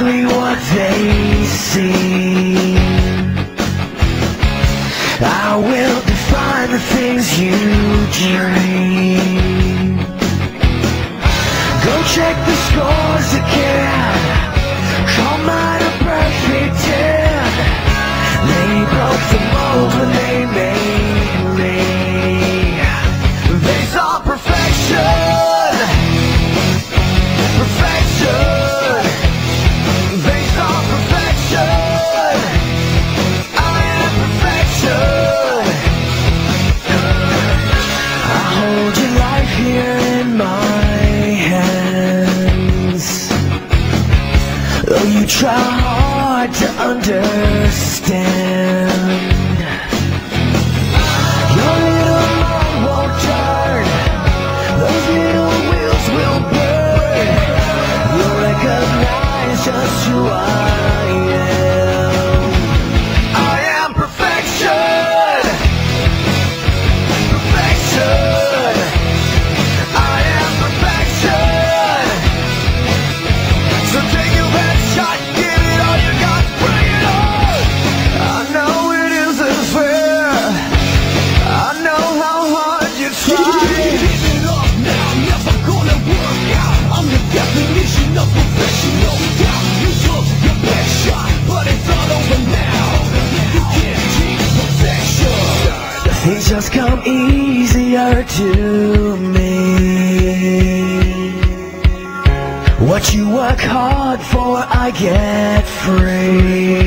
exactly what they see. I will define the things you dream. Go check the score try hard to understand. just come easier to me. What you work hard for I get free.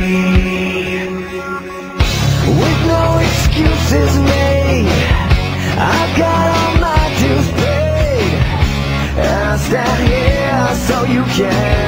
With no excuses made I've got all my dues paid. And I stand here so you can